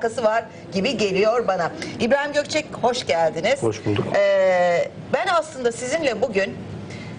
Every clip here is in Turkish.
alakası var gibi geliyor bana. İbrahim Gökçek hoş geldiniz. Hoş bulduk. Ee, ben aslında sizinle bugün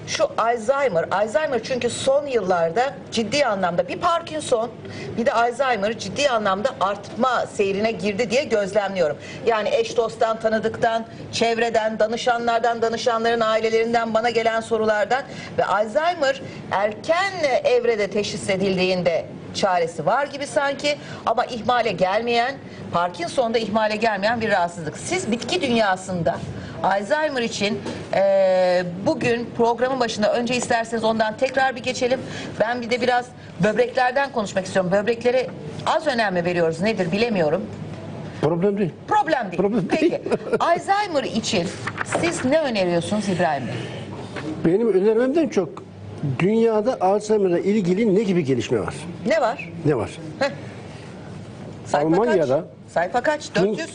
şu Alzheimer, Alzheimer çünkü son yıllarda ciddi anlamda bir Parkinson bir de Alzheimer ciddi anlamda artma seyrine girdi diye gözlemliyorum. Yani eş dosttan, tanıdıktan, çevreden, danışanlardan, danışanların ailelerinden bana gelen sorulardan ve Alzheimer erken evrede teşhis edildiğinde çaresi var gibi sanki ama ihmale gelmeyen, Parkinson'da ihmale gelmeyen bir rahatsızlık. Siz bitki dünyasında Alzheimer için eee, bugün programın başında önce isterseniz ondan tekrar bir geçelim. Ben bir de biraz böbreklerden konuşmak istiyorum. Böbreklere az önem mi veriyoruz nedir bilemiyorum. Problem değil. Problem değil. Problem Peki değil. Alzheimer için siz ne öneriyorsunuz İbrahim Bey? Benim önermemden çok dünyada Alzheimer'la ilgili ne gibi gelişme var? Ne var? Ne var? Sayfa Almanya'da- kaç? Sayfa kaç? 400.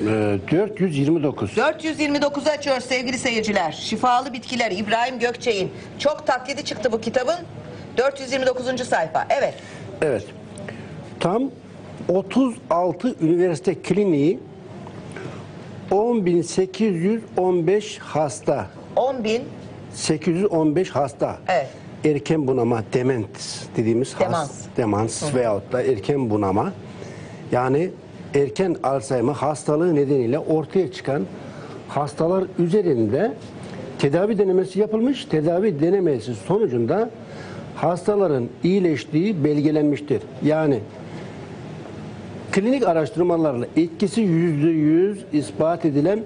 Ee, 429. 429'u açıyoruz sevgili seyirciler. Şifalı Bitkiler İbrahim Gökçe'nin çok taklidi çıktı bu kitabın. 429. sayfa. Evet. Evet. Tam 36 üniversite kliniği 10.815 hasta 10 bin 815 hasta. Evet. Erken bunama, dement dediğimiz has- Demans. demans veyahut da erken bunama. Yani erken Alzheimer hastalığı nedeniyle ortaya çıkan hastalar üzerinde tedavi denemesi yapılmış. Tedavi denemesi sonucunda hastaların iyileştiği belgelenmiştir. Yani klinik araştırmalarla etkisi yüzde yüz ispat edilen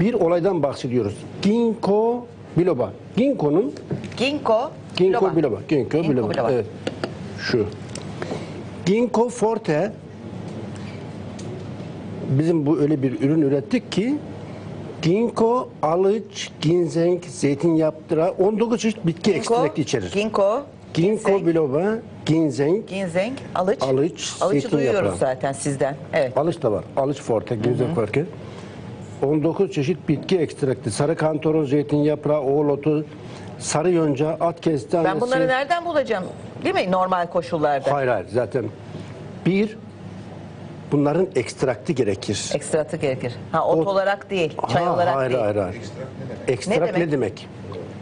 bir olaydan bahsediyoruz. Ginkgo biloba. Ginkgo'nun Ginkgo Ginkgo biloba. Ginkgo, Ginkgo biloba. biloba. Evet. Şu. Ginkgo forte bizim bu öyle bir ürün ürettik ki Ginkgo, alıç, ginseng, zeytin yaptıra 19 çeşit bitki ekstrakti içerir. Ginkgo, Ginkgo ginseng, biloba, ginseng, ginseng, alıç. Alıç, Alıcı zeytin duyuyoruz yaprağı. zaten sizden. Evet. Alıç da var. Alıç forte, ginseng forte. 19 çeşit bitki ekstrakti. Sarı kantaron, zeytin yaprağı, oğlotu, sarı yonca, at kestanesi. Ben bunları nereden bulacağım? Değil mi normal koşullarda? Hayır hayır zaten bir bunların ekstrakti gerekir. Ekstratı gerekir. Ha ot O- olarak değil, çay Ha, olarak hayır, değil. Hayır hayır Ekstrak demek? ne demek?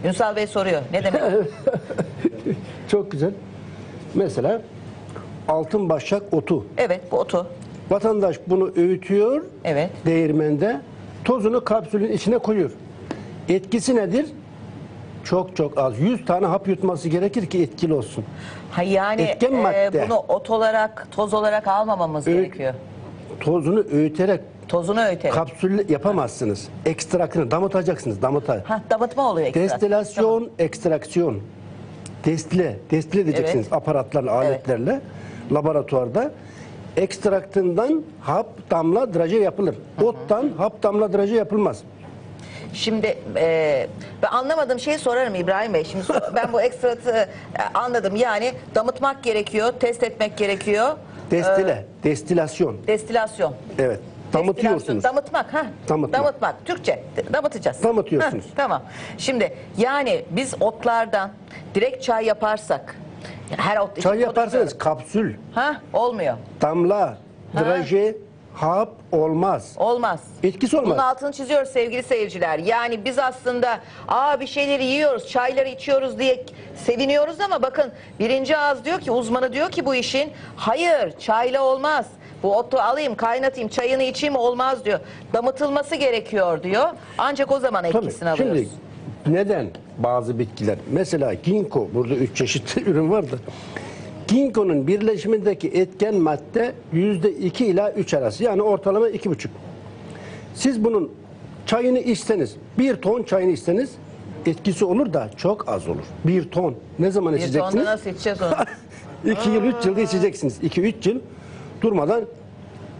Ünsal Bey soruyor. Ne demek? Çok güzel. Mesela altın başak otu. evet bu otu. Vatandaş bunu öğütüyor. Evet. Değirmende tozunu kapsülün içine koyuyor. Etkisi nedir? Çok çok az. 100 tane hap yutması gerekir ki etkili olsun. Ha yani Etken e, madde. bunu ot olarak, toz olarak almamamız Öğüt- gerekiyor. Tozunu öğüterek Tozunu öğütelim. kapsül yapamazsınız. Ekstraktını damıtacaksınız. Damıta. ha damıtma oluyor ekstrat. Destilasyon, ekstraksiyon. Destile, destile edeceksiniz Evet. aparatlarla, aletlerle laboratuvarda. Ekstraktından hap damla draje yapılır. Ottan hap damla draje yapılmaz. Şimdi e, ben anlamadığım şeyi sorarım İbrahim Bey. Şimdi ben bu ekstratı e, anladım. Yani damıtmak gerekiyor, test etmek gerekiyor. Destile, destilasyon. Destilasyon. Evet. Damıtıyorsunuz. Damıtmak ha. Damıtmak. Türkçe. d- Damıtacağız. Damıtıyorsunuz. Heh, tamam. Şimdi yani biz otlardan direkt çay yaparsak her ot Çay yaparsanız kapsül, ha olmuyor. damla, draje, hap olmaz. Olmaz. Etkisi olmaz. Bunun altını çiziyoruz sevgili seyirciler. Yani biz aslında aa bir şeyleri yiyoruz, çayları içiyoruz diye seviniyoruz ama bakın birinci ağız diyor ki uzmanı diyor ki bu işin hayır çayla olmaz. Bu otu alayım kaynatayım çayını içeyim olmaz diyor. Damıtılması gerekiyor diyor. Ancak o zaman Tabii. etkisini alıyoruz. Şimdi neden bazı bitkiler mesela ginkgo burada üç çeşit ürün vardı. Ginkgo'nun birleşimindeki etken madde yüzde iki ila üç arası yani ortalama iki buçuk. Siz bunun çayını içseniz bir ton çayını içseniz etkisi olur da çok az olur. Bir ton. Ne zaman Bir içeceksiniz? tonda nasıl içeceğiz onu? İki yıl, üç yılda içeceksiniz. İki, üç yıl durmadan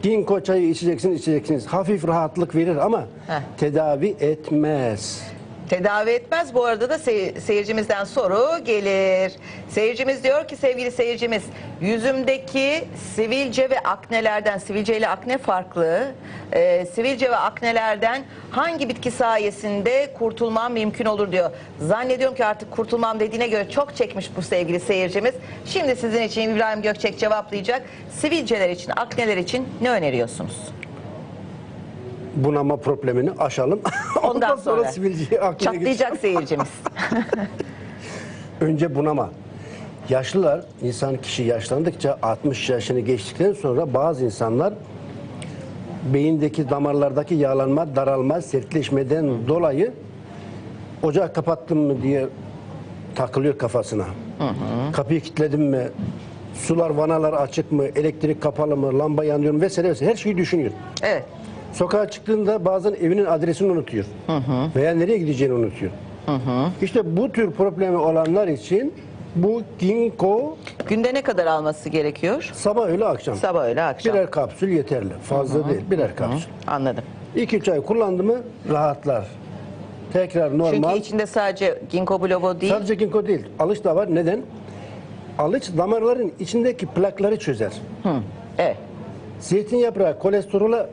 ginkgo çayı içeceksiniz, içeceksiniz. Hafif rahatlık verir ama Heh. tedavi etmez. Tedavi etmez. Bu arada da sey- seyircimizden soru gelir. Seyircimiz diyor ki sevgili seyircimiz yüzümdeki sivilce ve aknelerden sivilce ile akne farklı. Ee, sivilce ve aknelerden hangi bitki sayesinde kurtulmam mümkün olur diyor. Zannediyorum ki artık kurtulmam dediğine göre çok çekmiş bu sevgili seyircimiz. Şimdi sizin için İbrahim Gökçek cevaplayacak. Sivilceler için, akneler için ne öneriyorsunuz? Bunama problemini aşalım. Ondan sonra sivilceye aklıma çatlayacak seyircimiz. Önce bunama. Yaşlılar, insan kişi yaşlandıkça 60 yaşını geçtikten sonra bazı insanlar beyindeki damarlardaki yağlanma, daralma, sertleşmeden dolayı ocağı kapattım mı diye takılıyor kafasına. Kapıyı kilitledim mi? Sular, vanalar açık mı? Elektrik kapalı mı? Lamba yanıyor mu? Vesaire vesaire. Her şeyi düşünüyor. Evet. Sokağa çıktığında bazen evinin adresini unutuyor. Veya nereye gideceğini unutuyor. İşte bu tür problemi olanlar için bu ginkgo Günde ne kadar alması gerekiyor? sabah öğle akşam. Sabah öğle akşam. Birer kapsül yeterli. Fazla değil. Birer kapsül. Anladım. 2-3 ay kullandı mı rahatlar. Tekrar normal. Çünkü içinde sadece ginkgo biloba değil. Sadece ginkgo değil. Alış da var. Neden? Alış damarların içindeki plakları çözer. Evet. Zeytin yaprağı kolesterole,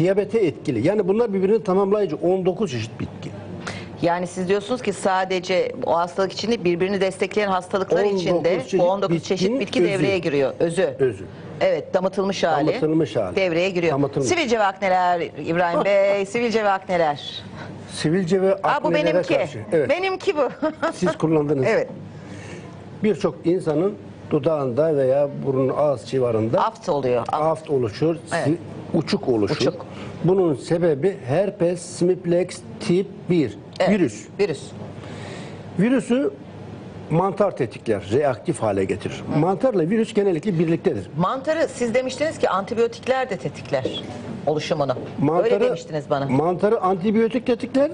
diyabete etkili. Yani bunlar birbirini tamamlayıcı 19 çeşit bitki. Yani siz diyorsunuz ki sadece o hastalık için değil, birbirini destekleyen hastalıklar 19 içinde çeşit bu 19 çeşit bitkinin bitki özü. devreye giriyor. Özü. Özü. Evet, damıtılmış hali. Damıtılmış hali. Devreye giriyor. Damıtılmış. Sivilce ve akneler İbrahim Bey, sivilce ve akneler. Sivilce ve Aa bu aknelere benimki. karşı. Evet. Benimki bu. Siz kullandınız. evet. Birçok insanın dudağında veya burun ağız civarında Aft oluyor. Aft. oluşur, Evet. uçuk oluşur. Uçuk. Bunun sebebi herpes simplex tip 1 Evet, virüs. Virüs. Virüsü mantar tetikler, reaktif hale getirir. Mantarla virüs genellikle birliktedir. Mantarı siz demiştiniz ki antibiyotikler de tetikler oluşumunu. Öyle demiştiniz bana. Mantarı antibiyotik tetikler,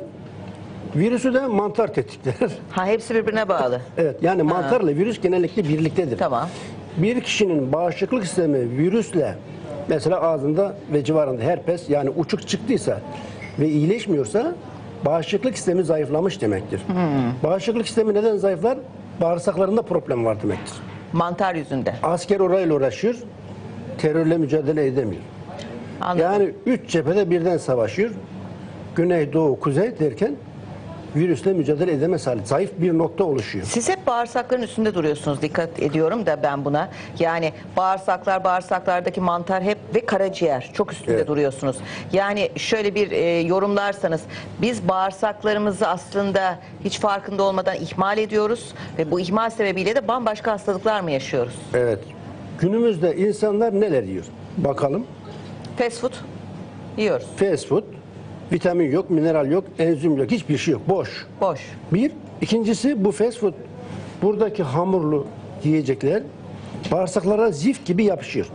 virüsü de mantar tetikler. Ha hepsi birbirine bağlı. evet, yani mantarla virüs genellikle birliktedir. Tamam. Bir kişinin bağışıklık sistemi virüsle mesela ağzında ve civarında herpes yani uçuk çıktıysa ve iyileşmiyorsa bağışıklık sistemi zayıflamış demektir. Bağışıklık sistemi neden zayıflar? Bağırsaklarında problem var demektir. Mantar yüzünde. Asker orayla uğraşıyor, terörle mücadele edemiyor. Anladım. Yani üç cephede birden savaşıyor. Güney, doğu, kuzey derken virüsle mücadele edemez hali. Zayıf bir nokta oluşuyor. Siz hep bağırsakların üstünde duruyorsunuz. Dikkat ediyorum da ben buna. Yani bağırsaklar, bağırsaklardaki mantar hep ve karaciğer çok üstünde Evet. duruyorsunuz. Yani şöyle bir e, yorumlarsanız biz bağırsaklarımızı aslında hiç farkında olmadan ihmal ediyoruz ve bu ihmal sebebiyle de bambaşka hastalıklar mı yaşıyoruz? Evet. Günümüzde insanlar neler yiyor? Bakalım. Fast food yiyoruz. Fast food, vitamin yok, mineral yok, enzim yok, hiçbir şey yok. Boş. Boş. Bir. İkincisi bu fast food. Buradaki hamurlu yiyecekler bağırsaklara zift gibi yapışıyor.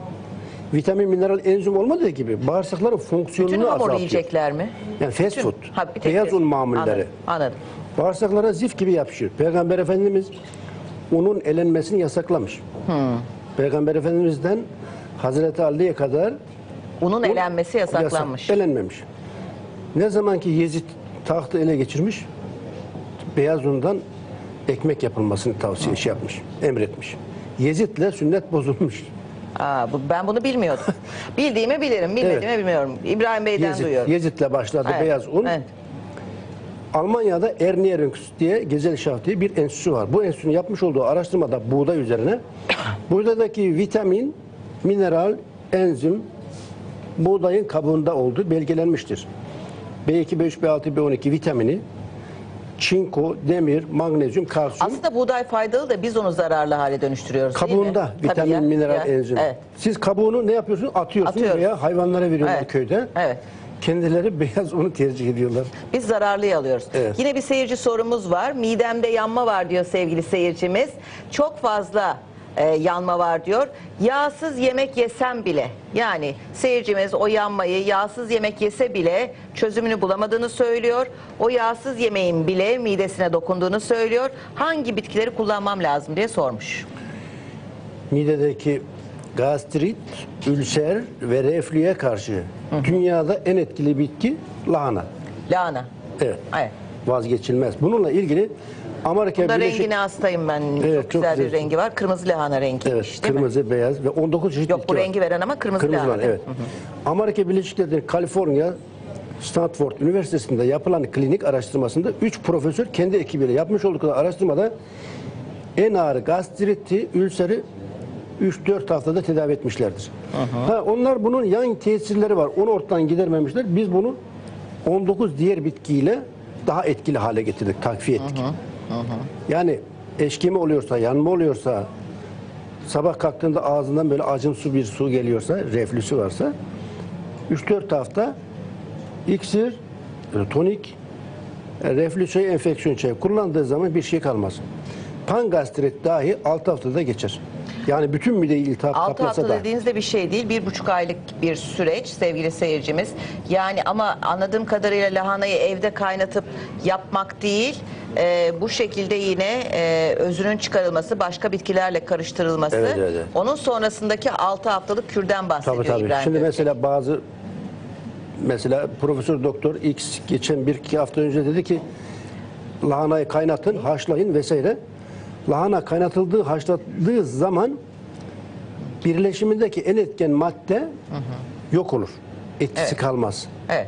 Vitamin, mineral, enzim olmadığı gibi bağırsakların fonksiyonunu Bütün hamur azaltıyor. yiyecekler mi? Yani fast Bütün- food, Ha, bir tek beyaz un mamulleri. Anladım. Anladım. Bağırsaklara zift gibi yapışıyor. Peygamber Efendimiz unun elenmesini yasaklamış. Peygamber Efendimiz'den Hazreti Ali'ye kadar Unun un elenmesi yasaklanmış. yasak- elenmemiş. Ne zaman ki Yezid tahtı ele geçirmiş, beyaz undan ekmek yapılmasını tavsiye şey yapmış, emretmiş. Yezid'le sünnet bozulmuş. Aa, bu, ben bunu bilmiyordum. Bildiğimi bilirim, bilmediğimi Evet. bilmiyorum. İbrahim Bey'den Yezid, duyuyorum. Yezid'le başladı Evet, beyaz un. evet. Almanya'da Ernährungs diye Gesellschaft diye bir enstitüsü var. Bu enstitünün yapmış olduğu araştırmada buğday üzerine buğdaydaki vitamin, mineral, enzim buğdayın kabuğunda olduğu belgelenmiştir. B2, B3, B6, B12 vitamini, çinko, demir, magnezyum, kalsiyum Aslında buğday faydalı da biz onu zararlı hale dönüştürüyoruz kabuğunda Tabii vitamin, ya, mineral, ya. enzim. Evet. Siz kabuğunu ne yapıyorsunuz? Atıyorsunuz Atıyoruz. veya hayvanlara veriyorlar Evet. köyde. Evet. Kendileri beyaz unu tercih ediyorlar. Biz zararlıyı alıyoruz. Evet. Yine bir seyirci sorumuz var. Midemde yanma var diyor sevgili seyircimiz. Çok fazla e, yanma var diyor. Yağsız yemek yesem bile yani seyircimiz o yanmayı yağsız yemek yese bile çözümünü bulamadığını söylüyor. O yağsız yemeğin bile midesine dokunduğunu söylüyor. Hangi bitkileri kullanmam lazım diye sormuş. midedeki gastrit, ülser ve reflüye karşı dünyada en etkili bitki lahana. Lahana. Evet. Evet. vazgeçilmez. Bununla ilgili Amerika Bunda Birleşik rengine hastayım ben. Evet, çok çok güzel bir güzel. rengi var. Kırmızı lahana rengi. Evet, mi? kırmızı, beyaz ve 19 çeşit Yok bu var. rengi veren ama kırmızı, Kırmızı lahana. var, evet. Amerika Birleşik Devletleri Kaliforniya Stanford Üniversitesi'nde yapılan klinik araştırmasında 3 profesör kendi ekibiyle yapmış oldukları araştırmada en ağır gastriti, ülseri 3-4 haftada tedavi etmişlerdir. Ha, onlar bunun yan tesirleri var. Onu ortadan gidermemişler. Biz bunu 19 diğer bitkiyle daha etkili hale getirdik, takviye ettik. Yani eşkeme oluyorsa, yanma oluyorsa, sabah kalktığında ağzından böyle acımsı bir su geliyorsa, reflüsü varsa 3-4 hafta iksir, böyle tonik, e, reflü çayı, enfeksiyon çayı kullandığı zaman bir şey kalmaz. Pangastrit dahi 6 haftada geçer. Yani bütün mideyi iltihap 6 kaplasa hafta da. dediğinizde bir şey değil. Bir buçuk aylık bir süreç sevgili seyircimiz. Yani ama anladığım kadarıyla lahanayı evde kaynatıp yapmak değil. e, bu şekilde yine e, özünün çıkarılması, başka bitkilerle karıştırılması. Evet, evet, evet. Onun sonrasındaki 6 haftalık kürden bahsediyor Tabii tabii. İbrahim Şimdi Bey. mesela bazı mesela Profesör Doktor X geçen bir iki hafta önce dedi ki lahanayı kaynatın, haşlayın vesaire. Lahana kaynatıldığı, haşlatıldığı zaman birleşimindeki en etken madde yok olur. Etkisi Evet. kalmaz. Evet.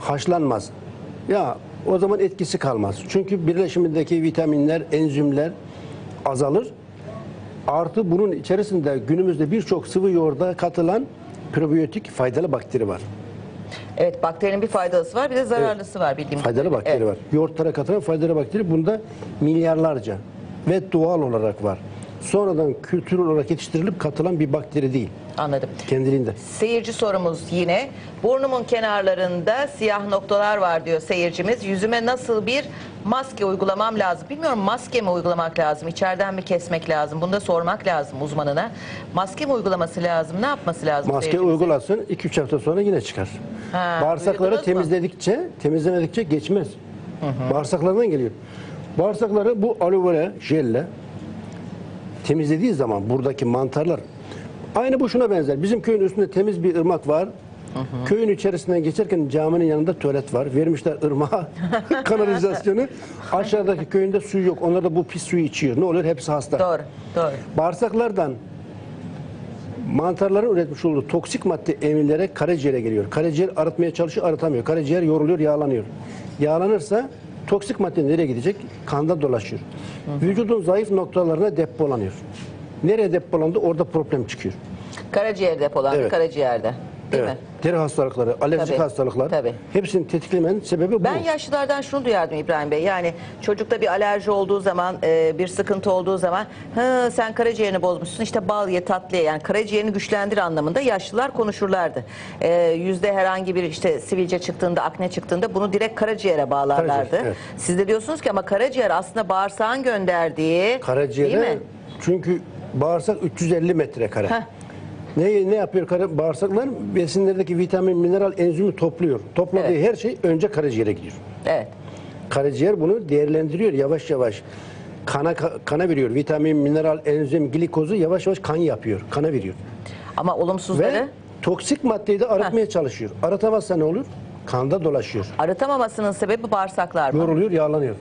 Haşlanmaz. Ya o zaman etkisi kalmaz. Çünkü birleşimindeki vitaminler, enzimler azalır. Artı bunun içerisinde günümüzde birçok sıvı yoğurda katılan probiyotik faydalı bakteri var. Evet bakterinin bir faydası var bir de zararlısı var bildiğim Faydalı bakteri Evet. var. Yoğurtlara katılan faydalı bakteri bunda milyarlarca ve doğal olarak var. Sonradan kültürel olarak yetiştirilip katılan bir bakteri değil Anladım. kendiliğinde. Seyirci sorumuz yine. Burnumun kenarlarında siyah noktalar var diyor seyircimiz. Yüzüme nasıl bir maske uygulamam lazım? Bilmiyorum maske mi uygulamak lazım? İçeriden mi kesmek lazım? Bunu da sormak lazım uzmanına. Maske mi uygulaması lazım? Ne yapması lazım? Maske uygulasın 2-3 hafta sonra yine çıkar. Ha, Bağırsakları uyudunuz mu? temizledikçe, temizlemedikçe geçmez. Bağırsaklardan geliyor. Bağırsakları bu aloe vera jelle temizlediği zaman buradaki mantarlar aynı bu şuna benzer. Bizim köyün üstünde temiz bir ırmak var. Köyün içerisinden geçerken caminin yanında tuvalet var. Vermişler ırmağa kanalizasyonu. Aşağıdaki köyünde su yok. Onlar da bu pis suyu içiyor. Ne oluyor? Hepsi hasta. Doğru, doğru. Bağırsaklardan mantarların üretmiş olduğu toksik madde emilerek karaciğere geliyor. Karaciğer arıtmaya çalışıyor, arıtamıyor. Karaciğer yoruluyor, yağlanıyor. Yağlanırsa toksik madde nereye gidecek? Kanda dolaşıyor. Vücudun zayıf noktalarına depolanıyor. Nereye depolandı? Orada problem çıkıyor. Karaciğer depolandı, Evet. karaciğerde. Değil mi? Deri hastalıkları, alerjik Tabii, hastalıklar tabii. hepsini tetiklemenin sebebi bu. Ben yaşlılardan şunu duyardım İbrahim Bey. Yani çocukta bir alerji olduğu zaman, e, bir sıkıntı olduğu zaman Hı, sen karaciğerini bozmuşsun işte bal ye tatlı ye. Yani karaciğerini güçlendir anlamında yaşlılar konuşurlardı. E, yüzde herhangi bir işte sivilce çıktığında, akne çıktığında bunu direkt karaciğere bağlarlardı. Karaciğer, evet. Siz de diyorsunuz ki ama karaciğer aslında bağırsağın gönderdiği Karaciğere değil mi? çünkü bağırsak 350 metrekare. Heh. Ne, ne yapıyor kara, bağırsaklar? Besinlerdeki vitamin, mineral, enzimi topluyor. Topladığı Evet. her şey önce karaciğere gidiyor. Evet. Karaciğer bunu değerlendiriyor yavaş yavaş. Kana kana veriyor. Vitamin, mineral, enzim, glikozu yavaş yavaş kan yapıyor. Kana veriyor. Ama olumsuzları Ve toksik maddeyi de arıtmaya çalışıyor. Arıtamazsa ne olur? Kanda dolaşıyor. arıtamamasının sebebi bağırsaklar mı? Yoruluyor, yağlanıyor.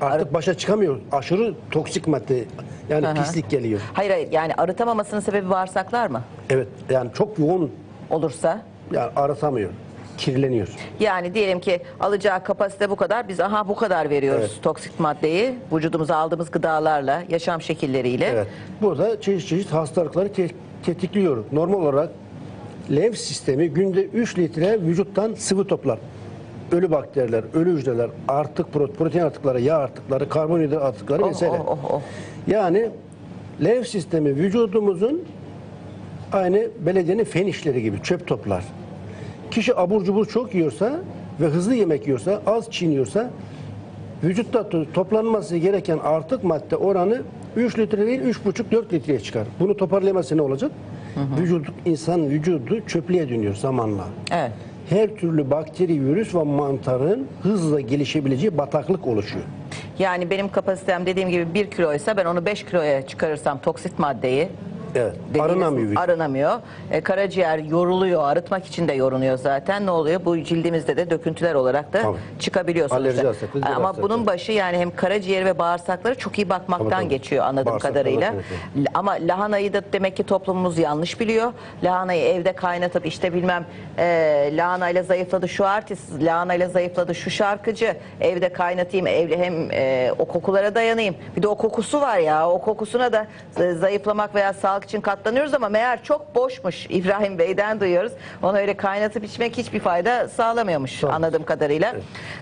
Artık başa çıkamıyor. Aşırı toksik madde yani hı. pislik geliyor. Hayır hayır yani arıtamamasının sebebi bağırsaklar mı? Evet yani çok yoğun Olursa yani arıtamıyor. Kirleniyor. Yani diyelim ki alacağı kapasite bu kadar. Biz aha bu kadar veriyoruz Evet. toksik maddeyi vücudumuza aldığımız gıdalarla, yaşam şekilleriyle. Evet. Burada çeşit çeşit hastalıkları te- tetikliyor. Normal olarak lenf sistemi günde 3 litre vücuttan sıvı toplar. Ölü bakteriler, ölü hücreler, artık pro- protein artıkları, yağ artıkları, karbonhidrat artıkları Oh, vesaire. oh, oh, oh. Yani lenf sistemi vücudumuzun aynı belediyenin fen işleri gibi çöp toplar. Kişi abur cubur çok yiyorsa ve hızlı yemek yiyorsa, az çiğniyorsa vücutta to- toplanması gereken artık madde oranı 3 litre değil 3,5-4 litreye çıkar. Bunu toparlayaması ne olacak? Vücut, insan vücudu çöplüğe dönüyor zamanla. Evet. Her türlü bakteri, virüs ve mantarın hızla gelişebileceği bataklık oluşuyor. Yani benim kapasitem dediğim gibi 1 kiloysa ben onu 5 kiloya çıkarırsam toksik maddeyi Evet, dediğiniz- arınamıyor vücut. Arınamıyor. E, karaciğer yoruluyor. Arıtmak için de yorunuyor zaten. Ne oluyor? Bu cildimizde de döküntüler olarak da Tabii. çıkabiliyor sonuçta. Alerji hastalığı, diğer Ama hastalıklar. bunun başı yani hem karaciğeri ve bağırsakları çok iyi bakmaktan Tabii, geçiyor anladığım kadarıyla. Ama lahanayı da demek ki toplumumuz yanlış biliyor. Lahanayı evde kaynatıp işte bilmem e, lahanayla zayıfladı şu artist, lahanayla zayıfladı şu şarkıcı. Evde kaynatayım, evde hem e, o kokulara dayanayım. Bir de o kokusu var ya, o kokusuna da zayıflamak veya sağlık için katlanıyoruz ama meğer çok boşmuş. İbrahim Bey'den duyuyoruz. Onu öyle kaynatıp içmek hiçbir fayda sağlamıyormuş Sağ ol. anladığım kadarıyla.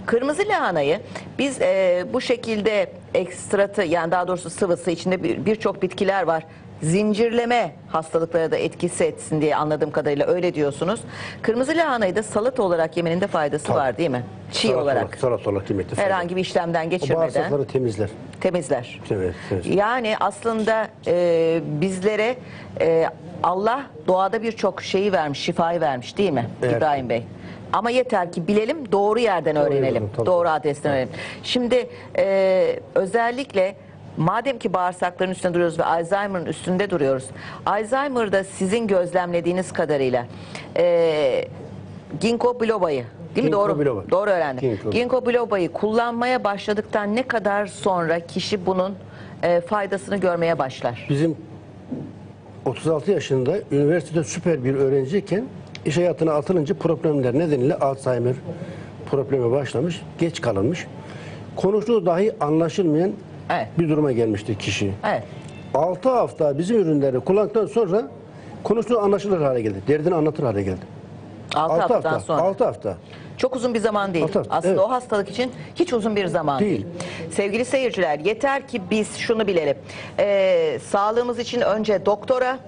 Kırmızı lahanayı biz e, bu şekilde ekstratı yani daha doğrusu sıvısı içinde bir- birçok bitkiler var. Zincirleme hastalıklara da etkisi etsin diye anladığım kadarıyla öyle diyorsunuz. Kırmızı lahanayı da salata olarak yemenin de faydası Tabii. var değil mi? Çiğ Salat olarak. Salat olarak yemekte. fayda. Herhangi bir işlemden O geçirmeden bağırsakları temizler. temizler. Evet, evet. Yani aslında e, bizlere e, Allah doğada birçok şeyi vermiş, şifayı vermiş değil mi Evet. İbrahim Bey? Ama yeter ki bilelim, doğru yerden öğrenelim, yerden, tabii. doğru adresten öğrenelim. Şimdi e, özellikle madem ki bağırsakların üstünde duruyoruz ve Alzheimer'ın üstünde duruyoruz. Alzheimer'da sizin gözlemlediğiniz kadarıyla e, ginkgo biloba'yı değil mi? Ginkgo Doğru. biloba. Doğru öğrendim. Ginkgo. Ginkgo biloba'yı kullanmaya başladıktan ne kadar sonra kişi bunun e, faydasını görmeye başlar? Bizim 36 yaşında üniversitede süper bir öğrenciyken iş hayatına atılınca problemler nedeniyle Alzheimer problemi başlamış, geç kalınmış. Konuştuğu dahi anlaşılmayan Evet. bir duruma gelmişti kişi. Evet. 6 hafta bizim ürünleri kullandıktan sonra konuştuğu anlaşılır hale geldi. Derdini anlatır hale geldi. 6 6 haftadan hafta. sonra. 6 hafta. Çok uzun bir zaman değil. Altı hafta, Aslında evet. o hastalık için hiç uzun bir zaman değil. Değil. Sevgili seyirciler yeter ki biz şunu bilelim. Ee, sağlığımız için önce doktora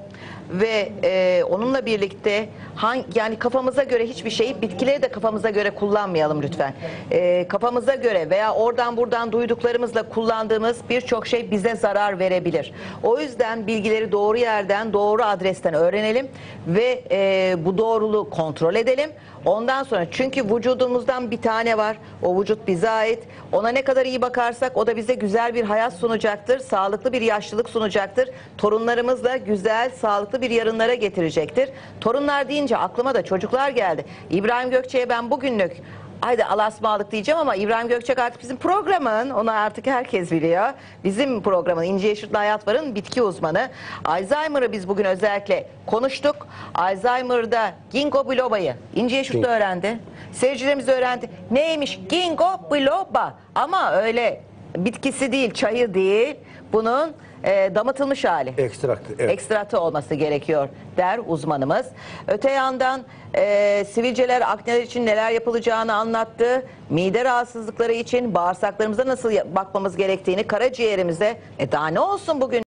ve e, onunla birlikte hangi, yani kafamıza göre hiçbir şeyi bitkileri de kafamıza göre kullanmayalım lütfen. Ee, kafamıza göre veya oradan buradan duyduklarımızla kullandığımız birçok şey bize zarar verebilir. O yüzden bilgileri doğru yerden doğru adresten öğrenelim ve e, bu doğruluğu kontrol edelim. Ondan sonra çünkü vücudumuzdan bir tane var. O vücut bize ait. Ona ne kadar iyi bakarsak o da bize güzel bir hayat sunacaktır. Sağlıklı bir yaşlılık sunacaktır. Torunlarımızla güzel, sağlıklı bir yarınlara getirecektir. Torunlar deyince aklıma da çocuklar geldi. İbrahim Gökçe'ye ben bugünlük Haydi alasmalık diyeceğim ama İbrahim Gökçek artık bizim programın, onu artık herkes biliyor. Bizim programın İnce Yeşil'de Hayat Var'ın bitki uzmanı. Alzheimer'ı biz bugün özellikle konuştuk. Alzheimer'da ginkgo biloba'yı İnce Yeşil'de öğrendi. Seyircilerimiz öğrendi. Neymiş? Ginkgo biloba. Ama öyle bitkisi değil, çayı değil. Bunun e, damıtılmış hali Ekstraktı. Evet. ekstratı olması gerekiyor der uzmanımız. Öte yandan e, sivilceler, akneler için neler yapılacağını anlattı. Mide rahatsızlıkları için bağırsaklarımıza nasıl bakmamız gerektiğini, karaciğerimize. E daha ne olsun bugün?